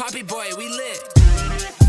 Poppy boy, we lit.